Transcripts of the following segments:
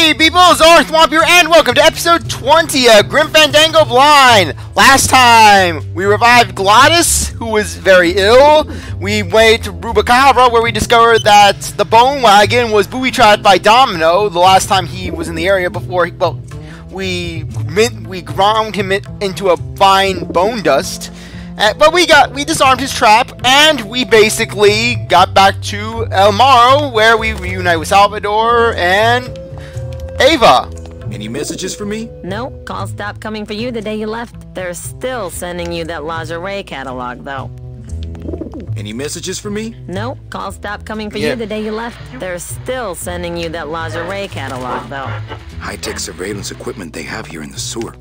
Hey people, Czar Thwomp here, and welcome to episode 20 of Grim Fandango Blind! Last time, we revived Glottis, who was very ill. We went to Rubacava, where we discovered that the Bone Wagon was booby-trapped by Domino the last time he was in the area before, he, well, we we ground him into a fine bone dust. Uh, but we got we disarmed his trap, and we basically got back to El Marrow, where we reunite with Salvador and Ava. Any messages for me? No, calls stopped coming for you the day you left. They're still sending you that Lingerie catalog, though. Any messages for me? No, calls stopped coming for Yeah. you the day you left. They're still sending you that Lingerie catalog, though. High-tech surveillance equipment they have here in the sewer.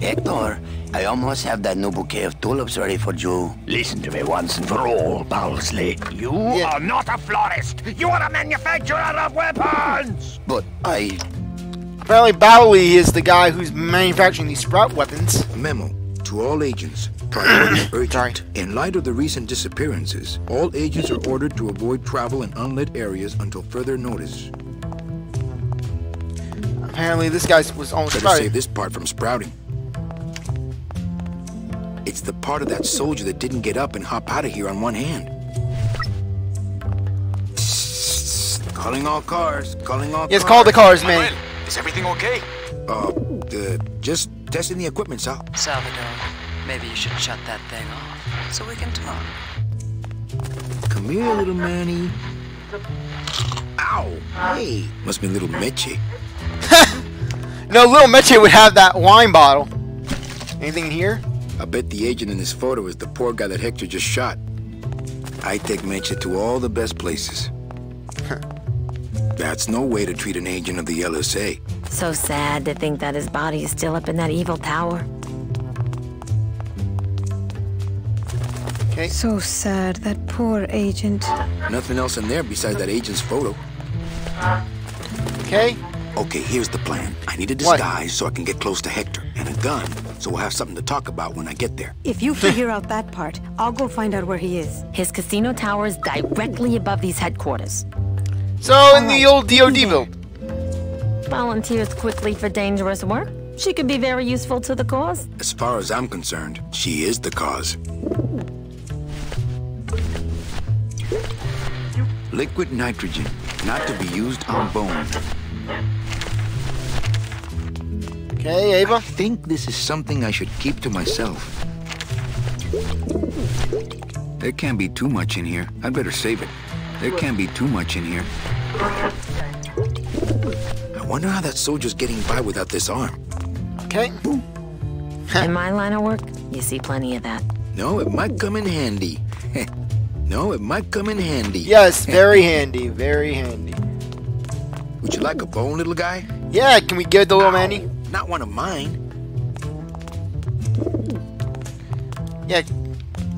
Hector, I almost have that new bouquet of tulips ready for you. Listen to me once and for all, Bowlsley. You Yeah. are not a florist. You are a manufacturer of weapons. But I... Apparently, Bowlsley is the guy who's manufacturing these sprout weapons. Memo to all agents. Priority urgent. Sorry. In light of the recent disappearances, all agents are ordered to avoid travel in unlit areas until further notice. Apparently, this guy was almost Better sprouted. save this part from sprouting. It's the part of that soldier that didn't get up and hop out of here on one hand. Calling all cars. Calling all Yes, cars. call the cars, man. Is everything okay? Uh, uh, just testing the equipment, Sal. Salvador, maybe you should shut that thing off so we can talk. Come here, little Manny. Ow! Hey, must be little Meche. No, little Meche would have that wine bottle. Anything in here? I bet the agent in this photo is the poor guy that Hector just shot. I take Meche to all the best places. That's no way to treat an agent of the LSA. So sad to think that his body is still up in that evil tower. Okay. So sad, that poor agent. Nothing else in there besides that agent's photo. Okay. Okay, here's the plan. I need a What? disguise so I can get close to Hector, and a gun so we'll have something to talk about when I get there. If you figure out that part, I'll go find out where he is. His casino tower is directly above these headquarters. So, in the old DOD build. Volunteers quickly for dangerous work. She could be very useful to the cause. As far as I'm concerned, she is the cause. Liquid nitrogen, not to be used on bone. Okay, Ava? I think this is something I should keep to myself. There can't be too much in here. I'd better save it. There can't be too much in here. I wonder how that soldier's getting by without this arm. Okay. In my line of work, you see plenty of that. No, it might come in handy. no, it might come in handy. Yes, very handy. Very handy. Would you like a bone, little guy? Yeah, can we give it to little Manny? Not one of mine. Yeah.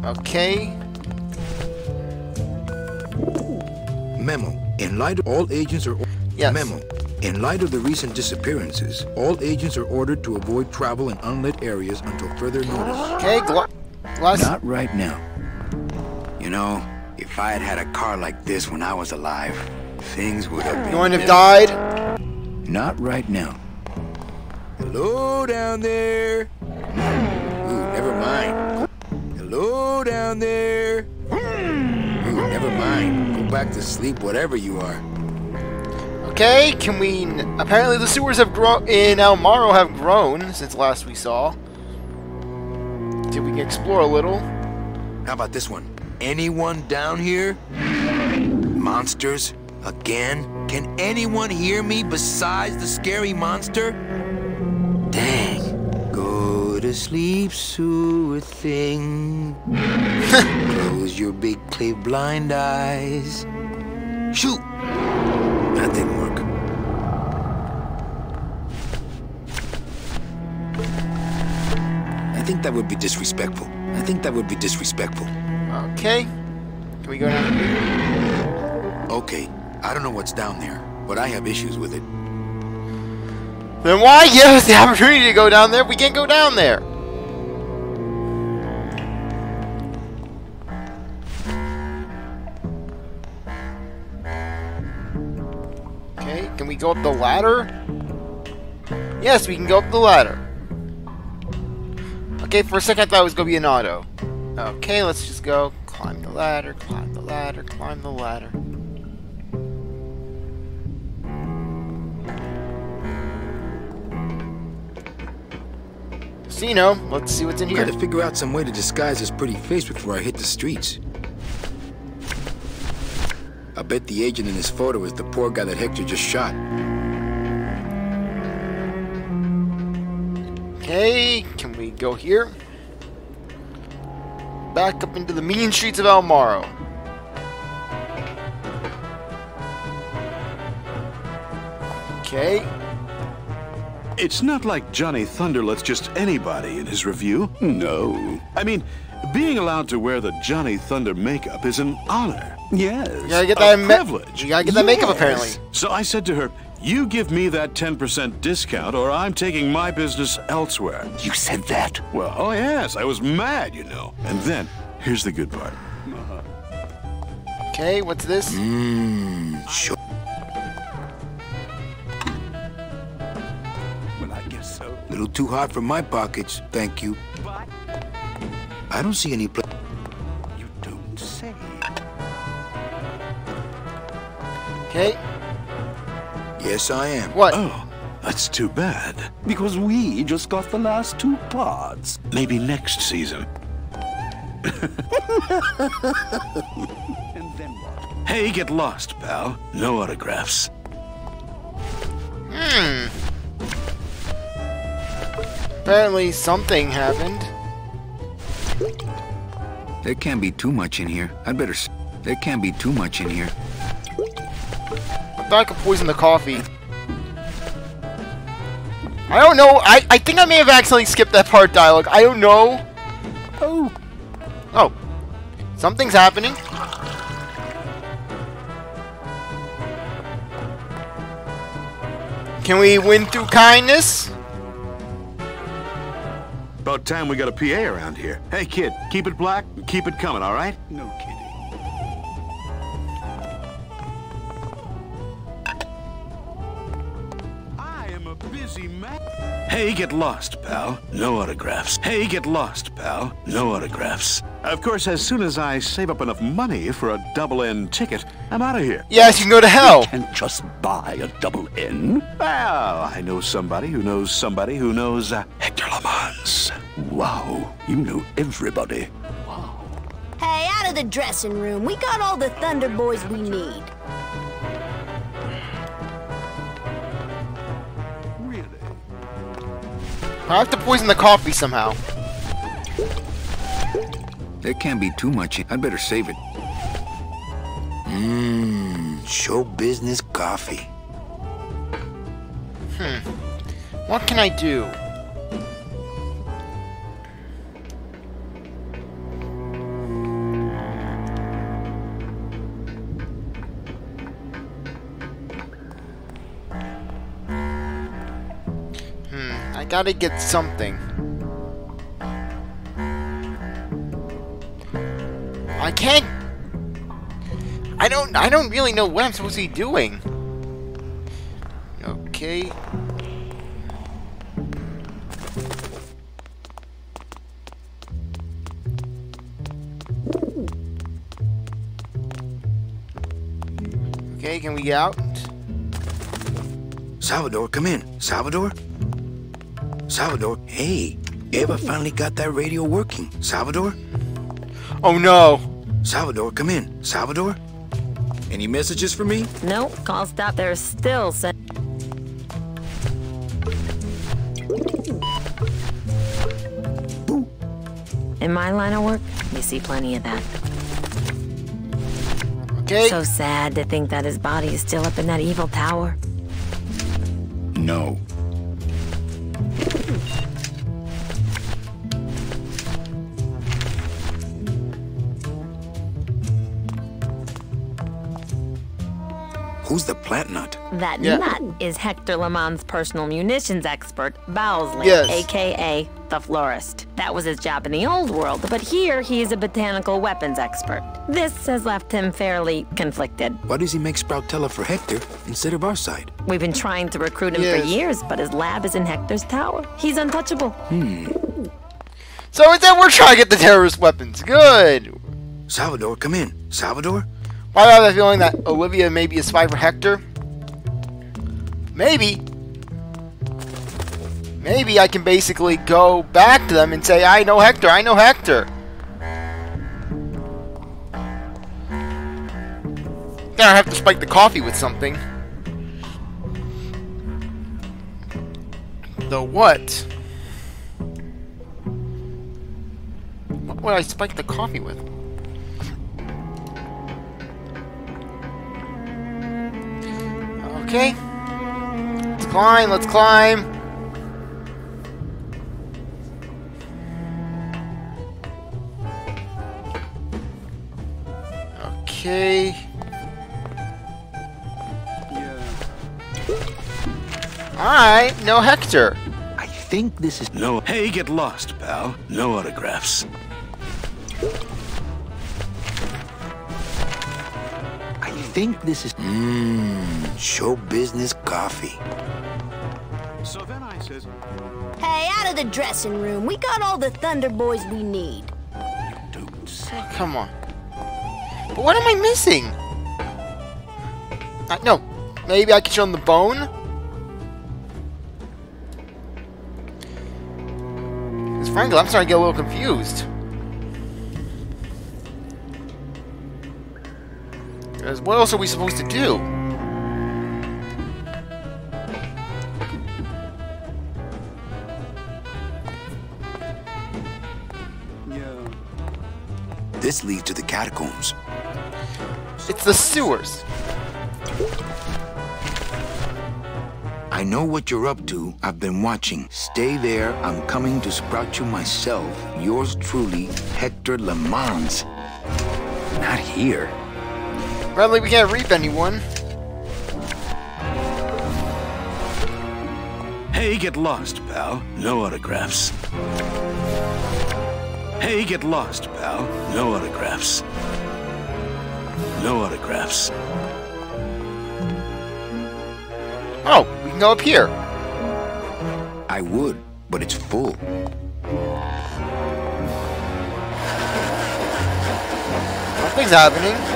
Okay. Memo. In light of all agents are... Yes. Memo. In light of the recent disappearances, all agents are ordered to avoid travel in unlit areas until further notice. Okay, Glo Glass. Not right now. You know, if I had had a car like this when I was alive, things would have been... You wouldn't have died? Not right now. Hello down there. Ooh, never mind. Hello down there. Ooh, never mind. Go back to sleep, whatever you are. Okay, can we... Apparently the sewers have grown... In El Marrow have grown since last we saw. See we can explore a little. How about this one? Anyone down here? Monsters? Again? Can anyone hear me besides the scary monster? Dang. Go to sleep, sewer thing. Close your big clay blind eyes. Shoot! That didn't work. I think that would be disrespectful. I think that would be disrespectful. Okay. Can we go down here? Okay, I don't know what's down there, but I have issues with it. Then why give us the opportunity to go down there we can't go down there? Okay, can we go up the ladder? Yes, we can go up the ladder. Okay, for a second I thought it was going to be an auto. Okay, let's just go. Climb the ladder, climb the ladder, climb the ladder. Casino, let's see what's in here. Gotta figure out some way to disguise this pretty face before I hit the streets. I bet the agent in this photo is the poor guy that Hector just shot. Okay, can we go here? Back up into the mean streets of El Marrow. Okay, It's not like Johnny Thunder lets just anybody in his revue. No. I mean, being allowed to wear the Johnny Thunder makeup is an honor. Yes. you gotta get that privilege. You gotta get that makeup apparently. So I said to her, You give me that 10% discount, or I'm taking my business elsewhere. You said that? Well, oh yes, I was mad, you know. And then, here's the good part. Okay, what's this? Mmm, Little too hot for my pockets, thank you. I don't see any pla- You don't say. Okay, Yes, I am. what? Oh, that's too bad. Because we just got the last two parts. Maybe next season. And then what? Hey, get lost, pal. No autographs. Apparently something happened. There can't be too much in here. I'd better. S- there can't be too much in here. I thought I could poison the coffee. I don't know. I, I think I may have accidentally skipped that part dialogue. I don't know. Oh, Oh. Something's happening. Can we win through kindness? About time we got a PA around here. Hey, kid, keep it black and keep it coming, all right? no kidding. Hey, get lost, pal. No autographs. Hey, get lost, pal. No autographs. Of course, as soon as I save up enough money for a double N ticket, I'm out of here. Yes, you can go to hell. Can't just buy a double N. Well, I know somebody who knows somebody who knows uh, Hector LeMans. Wow, you know everybody. Wow. Hey, out of the dressing room. We got all the Thunder Boys we need. I have to poison the coffee somehow. There can't be too much. I'd better save it. Mmm, show business coffee. Hmm. What can I do? Gotta get something. I can't... I don't, I don't really know what I'm supposed to be doing. Okay. Okay, can we get out? Salvador, come in. Salvador? Salvador, hey, Eva finally got that radio working. Salvador? Oh no! Salvador, come in. Salvador? Any messages for me? Nope, call stop. They're still sending. In my line of work, we see plenty of that. Okay. So sad to think that his body is still up in that evil tower. No. Plant nut? That Yeah. nut is Hector LeMans's personal munitions expert, Bowlsley, Yes. aka the florist. That was his job in the old world, but here he is a botanical weapons expert. This has left him fairly conflicted. Why does he make Sproutella for Hector instead of our side? We've been trying to recruit him Yes. for years, but his lab is in Hector's tower. He's untouchable. Hmm. So instead, we're trying to get the terrorist weapons. Good. Salvador, come in. Salvador? Why do I have a feeling that Olivia may be a spy for Hector? Maybe. Maybe I can basically go back to them and say, I know Hector, I know Hector. Then I have to spike the coffee with something. The what? What would I spike the coffee with? Okay. Let's climb, let's climb. Okay. Alright, no Hector. I think this is. No. Hey, get lost, pal. No autographs. Think this is. Mmm. Show business coffee. So then I says, Hey, out of the dressing room. We got all the Thunder Boys we need. You don't say. Come on. But what am I missing? Uh, no. Maybe I can show them the bone? Because frankly, I'm starting to get a little confused. Because what else are we supposed to do? This leads to the catacombs. It's the sewers. I know what you're up to. I've been watching. Stay there. I'm coming to sprout you myself. Yours truly, Hector LeMans. Not here. Apparently we can't reap anyone. Hey, get lost, pal. No autographs. Hey, get lost, pal. No autographs. No autographs. Oh, we can go up here. I would, but it's full. Nothing's happening.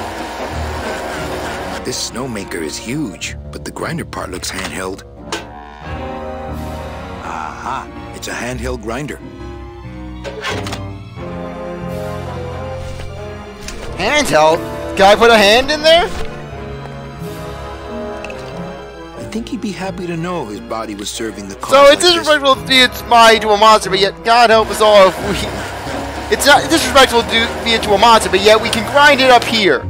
This snowmaker is huge, but the grinder part looks handheld. Aha! It's a handheld grinder. Handheld? Can I put a hand in there? I think he'd be happy to know his body was serving the cause. So it's like disrespectful to be its body to a monster, but yet God help us all if we. It's not disrespectful to be it to a monster, but yet we can grind it up here.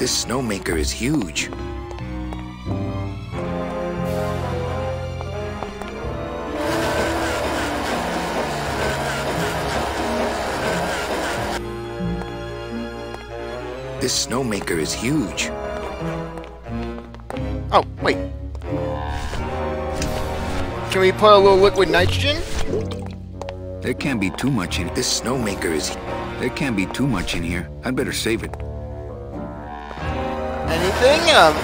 This snowmaker is huge. This snowmaker is huge. Oh, wait. Can we put a little liquid nitrogen? There can't be too much in This snowmaker is. There can't be too much in here. I'd better save it. Anything? Um.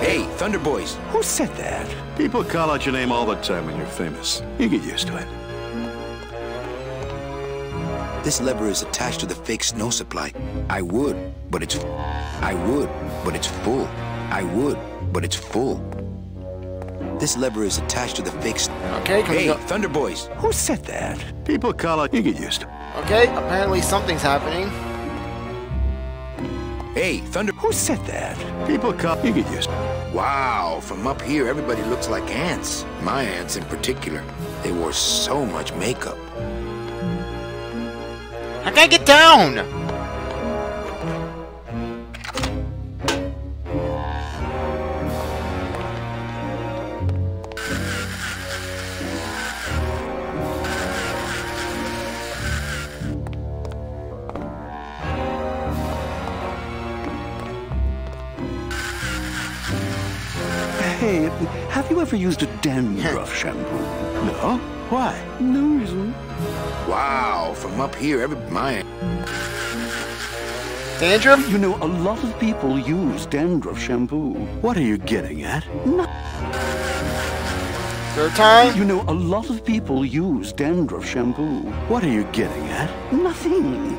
Hey, Thunder Boys. Who said that? People call out your name all the time when you're famous. You get used to it. This lever is attached to the fake snow supply. I would, but it's. I would, but it's full. I would, but it's full. This lever is attached to the fixed. Okay, Hey, go? Thunder Boys. Who said that? People call out. You get used to. Okay, apparently something's happening. Hey, Thunder. Who said that? People call. You get used to. Wow, from up here, everybody looks like ants. My ants in particular. They wore so much makeup. How can I get down? Ever used a dandruff shampoo? No? Why? No reason. Wow, from up here, every my Dandruff? You know, a lot of people use dandruff shampoo. What are you getting at? Third time? You know, a lot of people use dandruff shampoo. What are you getting at? Nothing.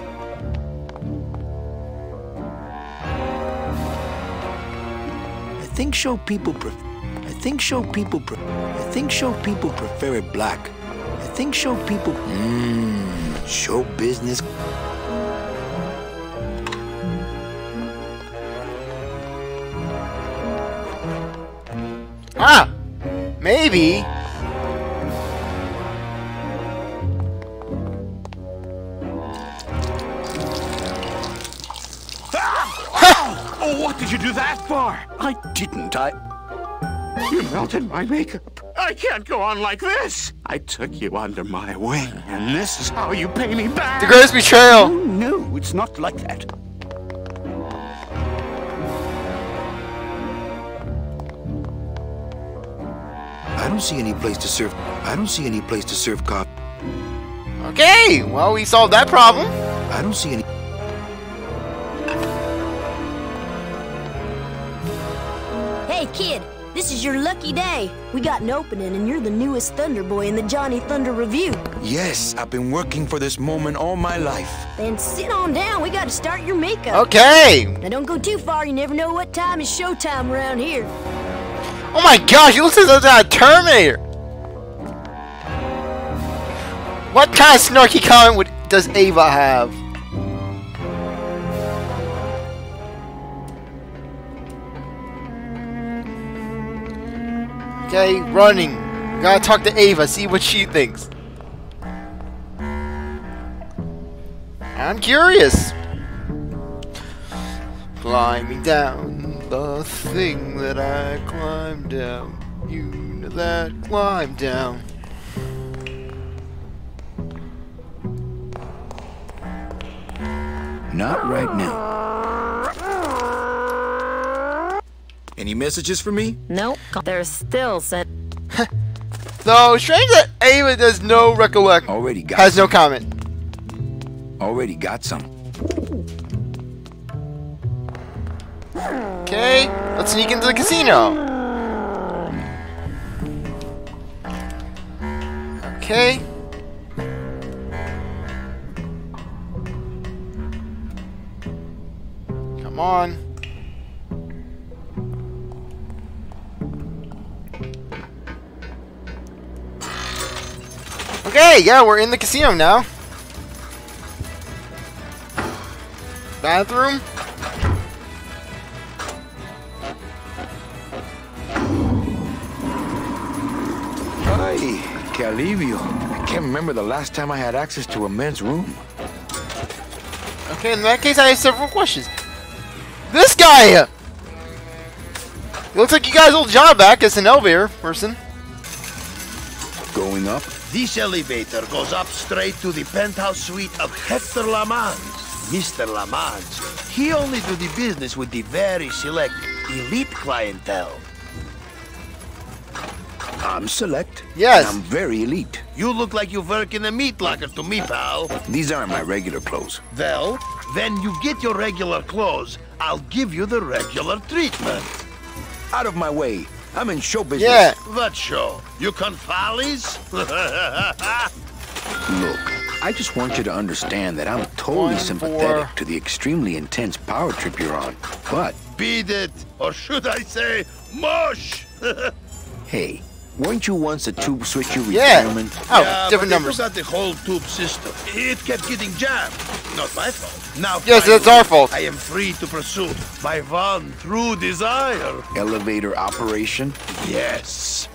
I think show people pref- I think show people pre- I think show people prefer it black. I think show people Mmm, show business. Ah! Maybe. Ah! Oh, what did you do that for? I didn't. I. You melted my makeup. I can't go on like this. I took you under my wing, and this is how you pay me back. The greatest betrayal. no, it's not like that. I don't see any place to serve. I don't see any place to serve coffee. Okay, well, we solved that problem. I don't see any. Hey, kid, this is your lucky day. We got an opening, and you're the newest Thunder Boy in the Johnny Thunder Revue. Yes, I've been working for this moment all my life. Then sit on down. We got to start your makeup. Okay. Now don't go too far. You never know what time is showtime around here. Oh my gosh, he looks like something out of Terminator. What kind of snarky comment would, does Ava have? Okay, running. Gotta talk to Ava, see what she thinks. I'm curious. Climbing down the thing that I climbed down. You know that climb down. Not right now. Any messages for me? Nope. They're still sent. Though strange that Ava does no recollect. Already got Has no comment. Already got some. Okay, let's sneak into the casino. Okay. Come on. Okay, yeah, we're in the casino now. Bathroom? Ay, que alivio. I can't remember the last time I had access to a men's room. Okay, in that case, I have several questions. This guy! It looks like you guys' old job back as an elevator person. Going up? This elevator goes up straight to the penthouse suite of Hector LeMans. Mr. LeMans, he only do the business with the very select elite clientele. I'm select. Yes. and I'm very elite. You look like you work in a meat locker to me, pal. These aren't my regular clothes. Well, when you get your regular clothes, I'll give you the regular treatment. Out of my way. I'm in show business. Yeah. What show? You confalis? Look, I just want you to understand that I'm totally One, sympathetic four. to the extremely intense power trip you're on. But, Beat it, or should I say, mush? hey, weren't you once a tube switcher Yeah. repairman? Oh, yeah, different but numbers. They took out the whole tube system. It kept getting jammed. Not my fault. Now, Yes, it's finally, our fault. I am free to pursue my one true desire. Elevator operation? Yes.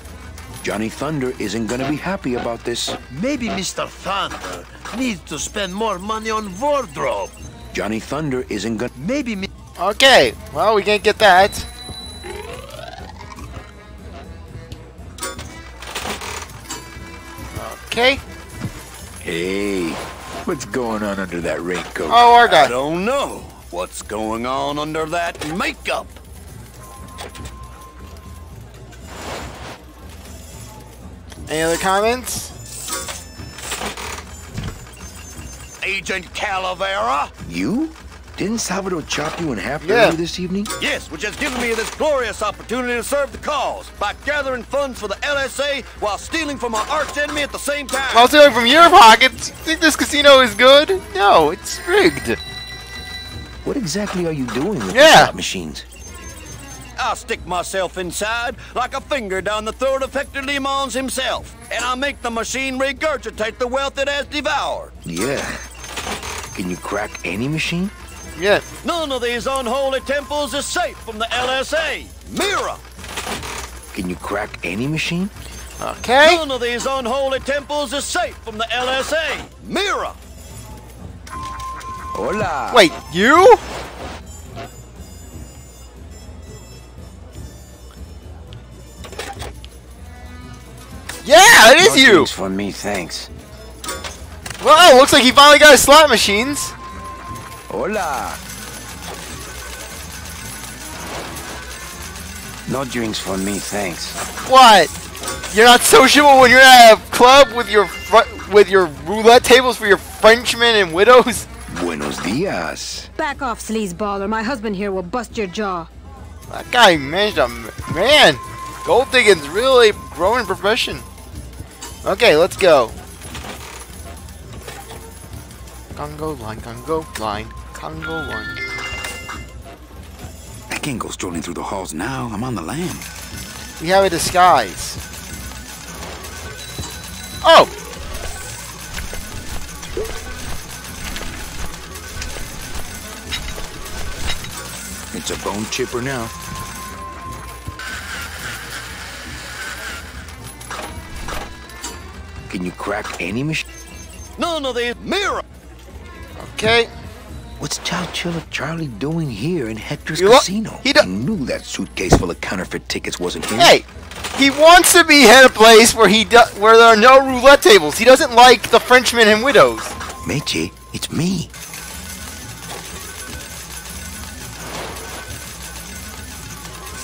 Johnny Thunder isn't gonna be happy about this. Maybe Mr. Thunder needs to spend more money on wardrobe. Johnny Thunder isn't gonna. Maybe mi- Okay, well, we can't get that. okay? Hey, what's going on under that raincoat? Oh, our guy. I don't know what's going on under that makeup. Any other comments? Agent Calavera? You? Didn't Salvador chop you in half Yeah. earlier this evening? Yes, which has given me this glorious opportunity to serve the cause by gathering funds for the LSA while stealing from our arch enemy at the same time. While stealing from your pockets, you think this casino is good? No, it's rigged. What exactly are you doing with Yeah. the slot machines? I'll stick myself inside like a finger down the throat of Hector LeMans himself, and I'll make the machine regurgitate the wealth it has devoured. Yeah. Can you crack any machine? Yeah. None of these unholy temples is safe from the LSA. Mira! Can you crack any machine? Okay. None of these unholy temples is safe from the LSA. Mira! Hola. Wait, you? Yeah, it is No you. drinks for me, thanks. Well, looks like he finally got his slot machines. Hola. No drinks for me, thanks. What? You're not sociable when you're at a club with your fr- with your roulette tables for your Frenchmen and widows? Buenos dias. Back off, sleazeball, or my husband here will bust your jaw. That guy managed a man. Gold digging's really growing profession. Okay, let's go. Congo line, Congo line, Congo line. I can't go strolling through the halls now. I'm on the lam. We have a disguise. Oh! It's a bone chipper now. Can you crack any machine? None of these. mirror. Okay. What's Chowchilla Charlie doing here in Hector's You casino? he do- I knew that suitcase full of counterfeit tickets wasn't his. Hey! He wants to be at a place where he do- where there are no roulette tables. He doesn't like the Frenchmen and widows. Meche, it's me.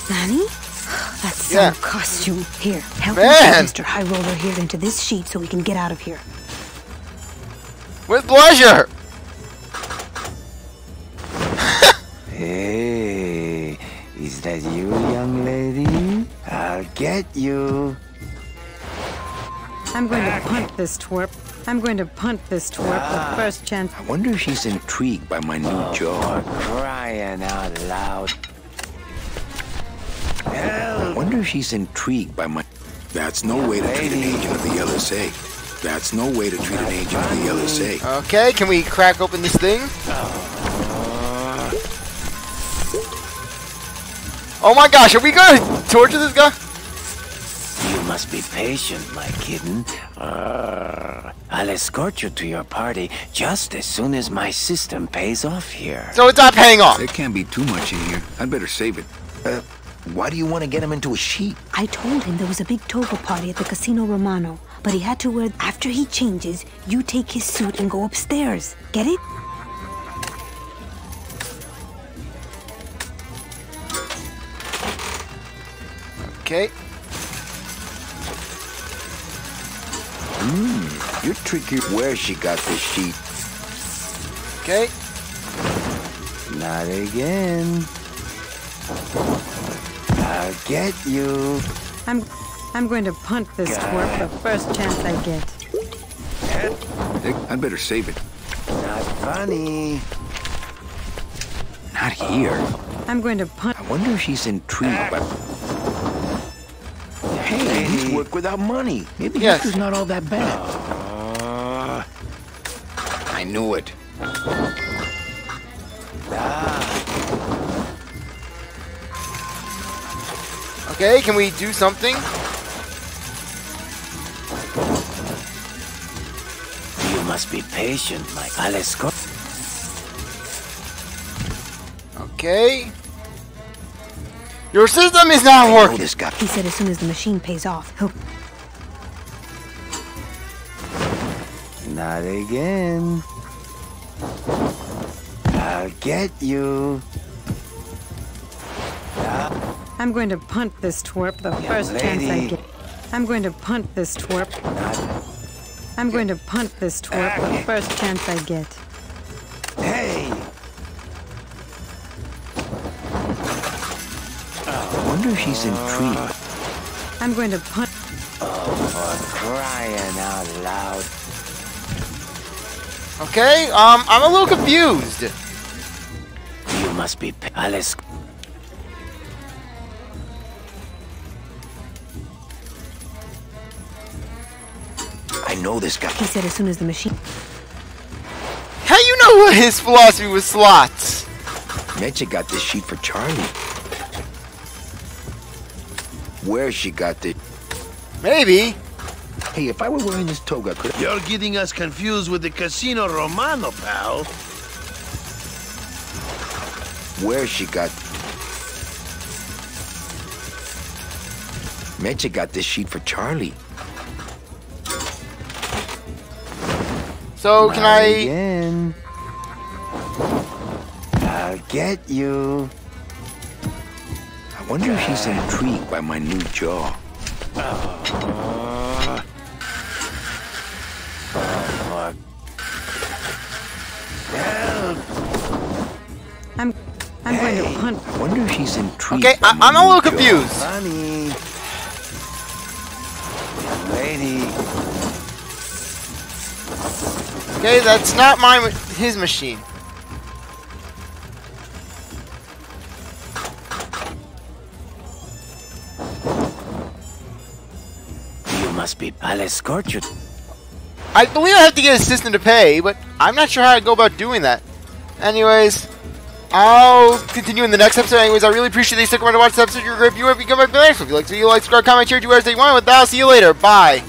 Danny? That's some Yeah. costume. Here, help Man. me put Mr. High Roller here into this sheet so we can get out of here. With pleasure. Get you. I'm going to punt this twerp. I'm going to punt this twerp the ah. first chance. I wonder if she's intrigued by my new oh. For jaw. crying out loud. I wonder if she's intrigued by my. That's no way to treat an agent of the LSA. That's no way to treat an agent of the LSA. Okay, can we crack open this thing? Uh. Oh my gosh, are we gonna torture this guy? You must be patient, my kitten. Uh, I'll escort you to your party just as soon as my system pays off here. So it's not paying off. There can't be too much in here. I'd better save it. Uh, why do you want to get him into a sheet? I told him there was a big toga party at the Casino Romano, but he had to wear. After he changes, you take his suit and go upstairs. Get it? Okay. Mmm, You're tricky. Where she got this sheet? Okay. Not again. I'll get you. I'm. I'm going to punt this twerp the first chance I get. Hey, I'd better save it. Not funny. Not here. I'm going to punt. I wonder if she's intrigued by. Hey, he's work without money. Maybe Yes. Hector's not all that bad. Ah. I knew it. Ah. Okay, can we do something? You must be patient, my. I'll. Okay. Your system is not working. this guy. He said as soon as the machine pays off, he'll. Not again. I'll get you. I'm going to punt this twerp the first chance I get. I'm going to punt this twerp. I'm going to punt this twerp the first chance I get. Hey! I wonder if she's intrigued. I'm going to punt. Oh, for crying out loud. Okay, um, I'm a little confused. You must be pa- Alice. I know this guy. He said as soon as the machine. How you know what his philosophy was slots? Meche got this sheet for Charlie. Where she got the... Maybe. Hey, if I were wearing this toga, could You're getting us confused with the Casino Romano, pal. Where she got... Meche got this sheet for Charlie. So can Not I? Again. I'll get you. I wonder if she's intrigued by my new jaw. Oh, for I'm. I'm going to hunt. I wonder if she's intrigued Okay, by I, my I'm a new little jaw. confused. Funny. Lady. Okay, that's not my his machine. Be. I'll escort you. I believe I have to get a system to pay, but I'm not sure how I go about doing that. Anyways, I'll continue in the next episode. Anyways, I really appreciate that you stuck around to watch this episode. You're a great viewer. If you come back to the next one, if you like, so you like, subscribe, comment, share, do whatever you want. With that, I'll see you later. Bye.